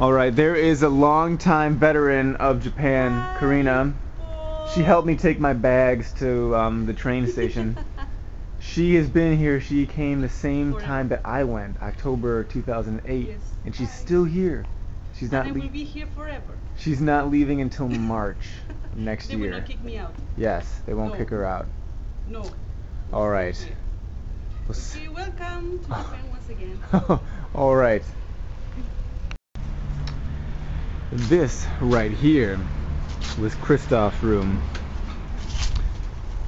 All right, there is a longtime veteran of Japan, Karina. She helped me take my bags to um, the train station. She has been here. She came the same time that I went, October 2008, Yes. and she's still here. She's not. and I will be here forever. she's not leaving until March next they will year. not kick me out. Yes, they won't No. kick her out. No. All right. We'll welcome to Japan once again. All right. This right here was Kristoff's room.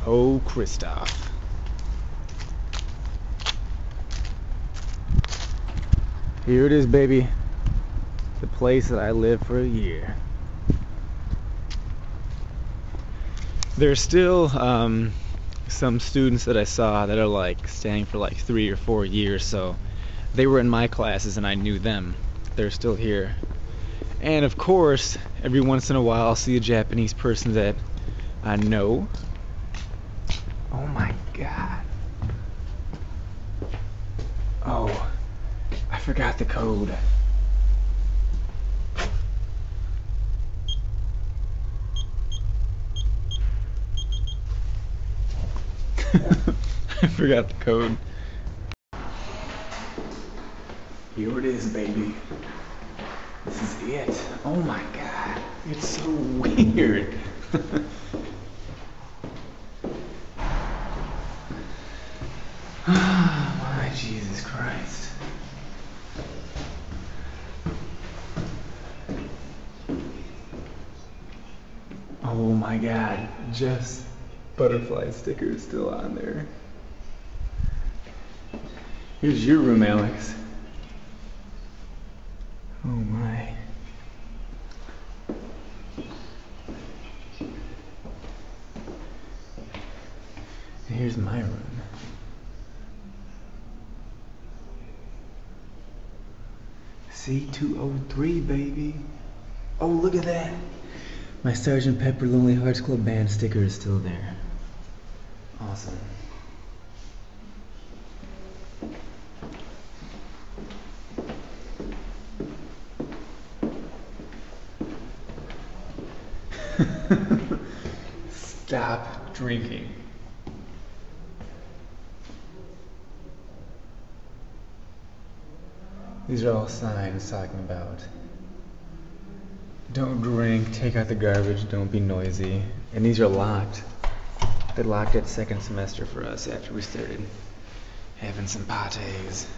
Oh, Kristoff. Here it is, baby. The place that I lived for a year. There's still um, some students that I saw that are like staying for like three or four years, so they were in my classes and I knew them. They're still here. And of course, every once in a while I'll see a Japanese person that I know. Oh my god. Oh, I forgot the code. I forgot the code. Here it is, baby. This is it. Oh my god. It's so weird. my Jesus Christ. Oh my god. Just butterfly stickers still on there. Here's your room, Alex. Oh my. And here's my room. C203, baby. Oh, look at that. My Sgt. Pepper Lonely Hearts Club Band sticker is still there. Awesome. Stop drinking. These are all signs talking about don't drink, take out the garbage, don't be noisy. And these are locked. They locked it second semester for us after we started having some pates.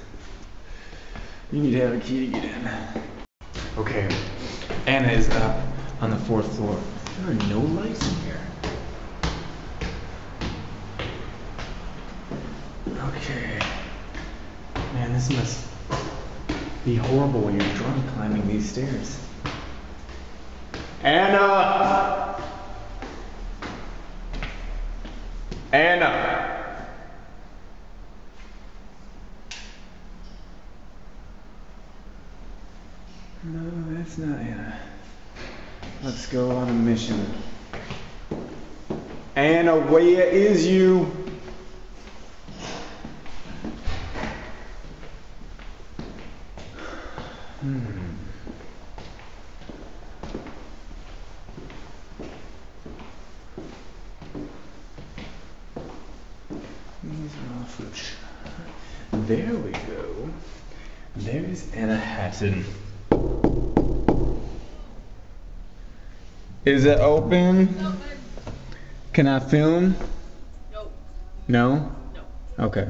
You need to have a key to get in. Okay, Anna is up on the fourth floor. There are no lights in here. Okay. Man, this must be horrible when you're drunk climbing these stairs. Anna! Anna! No, that's not Anna. Let's go on a mission. Anna, where is you? Hmm. These are all fruit. There we go. There's Anna Hatton. Is it open? No, Can I film? no, No? no. Okay.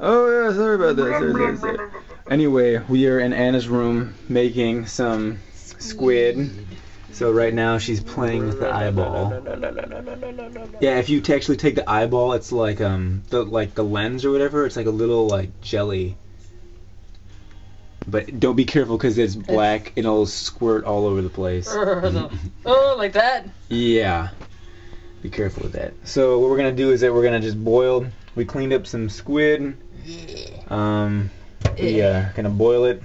Oh yeah, sorry about that. Sorry, sorry, sorry. Anyway, we are in Anna's room making some squid. So right now she's playing with the eyeball. Yeah, if you t- actually take the eyeball, it's like um the like the lens or whatever. It's like a little like jelly. But don't be careful because it's black and it'll squirt all over the place. oh, like that? Yeah. Be careful with that. So what we're gonna do is that we're gonna just boil. We cleaned up some squid. Um, we uh, gonna boil it,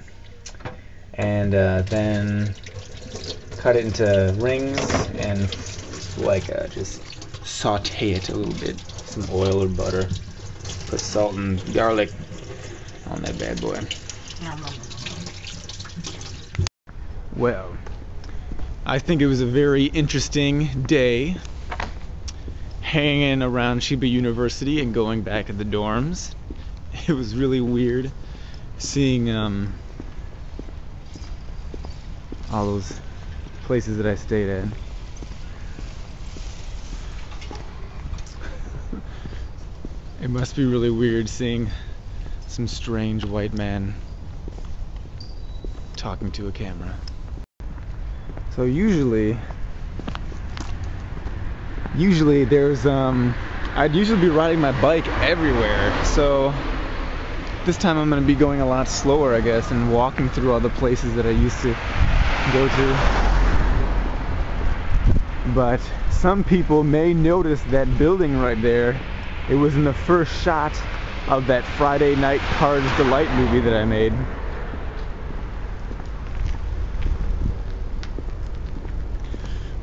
and uh, then cut it into rings and like uh, just saute it a little bit. Some oil or butter. Put salt and garlic on that bad boy. Well, I think it was a very interesting day hanging around Chiba University and going back to the dorms. It was really weird seeing um, all those places that I stayed in. it must be really weird seeing some strange white man talking to a camera. So usually usually there's um I'd usually be riding my bike everywhere. So this time I'm going to be going a lot slower, I guess, and walking through all the places that I used to go to. But some people may notice that building right there. It was in the first shot of that Friday Night Cards Delight movie that I made.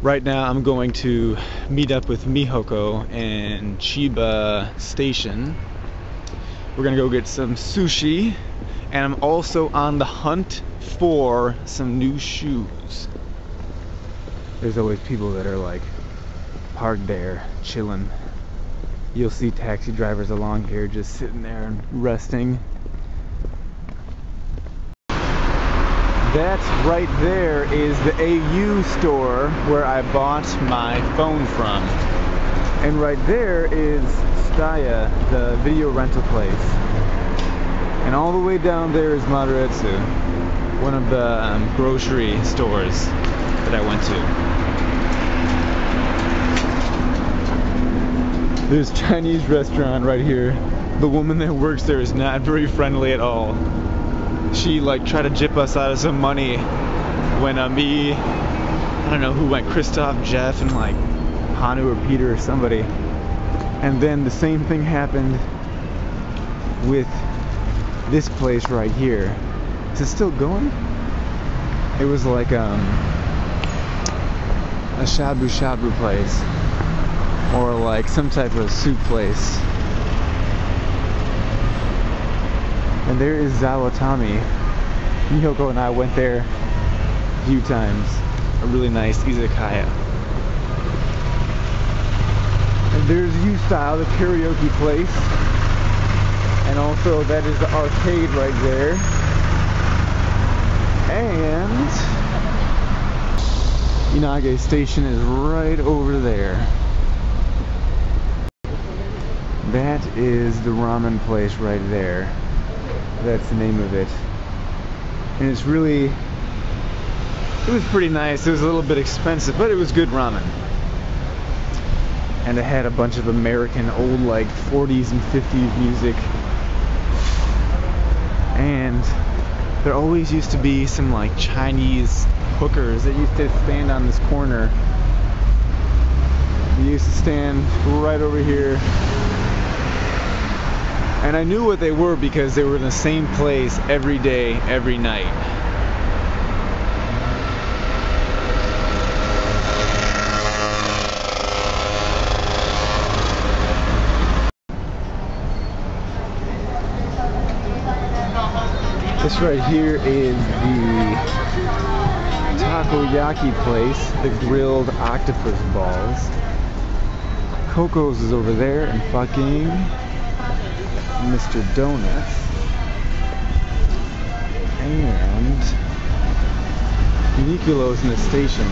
Right now I'm going to meet up with Mihoko in Chiba Station. We're gonna go get some sushi and I'm also on the hunt for some new shoes. There's always people that are like parked there chilling. You'll see taxi drivers along here just sitting there and resting. That right there is the AU store where I bought my phone from. And right there is Tsutaya, the video rental place. And all the way down there is Maruetsu, one of the um, grocery stores that I went to. There's Chinese restaurant right here. The woman that works there is not very friendly at all. She like tried to jip us out of some money when uh, me, I don't know who went, Christoph, Jeff, and like Hanu or Peter or somebody. And then the same thing happened with this place right here. Is it still going? It was like um, a shabu shabu place or like some type of soup place. And there is Zawatami. Mihoko and I went there a few times. A really nice izakaya. And there's U Style, the karaoke place. And also that is the arcade right there. And Inage Station is right over there. That is the ramen place right there. That's the name of it. And it's really it was pretty nice. It was a little bit expensive, but it was good ramen. And it had a bunch of American old like 40s and 50s music. And there always used to be some like Chinese hookers that used to stand on this corner. They used to stand right over here. And I knew what they were because they were in the same place every day, every night. This right here is the takoyaki place, the grilled octopus balls. Coco's is over there and fucking Mr. Donuts. And Uniqlo's in the station.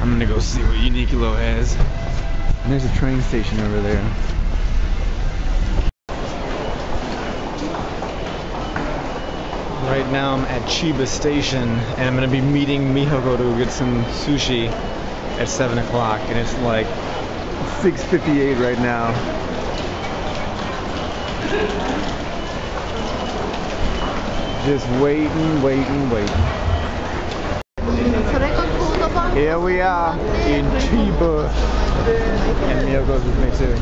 I'm gonna go see what Uniqlo has. And there's a train station over there. Right now I'm at Chiba Station and I'm gonna be meeting Mihoko to get some sushi at 7 o'clock and it's like 6.58 right now. Just waiting, waiting, waiting. Here we are in Chiba. And Miyoko's with me too.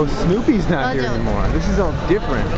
Oh, Snoopy's not oh, here anymore. This is all different.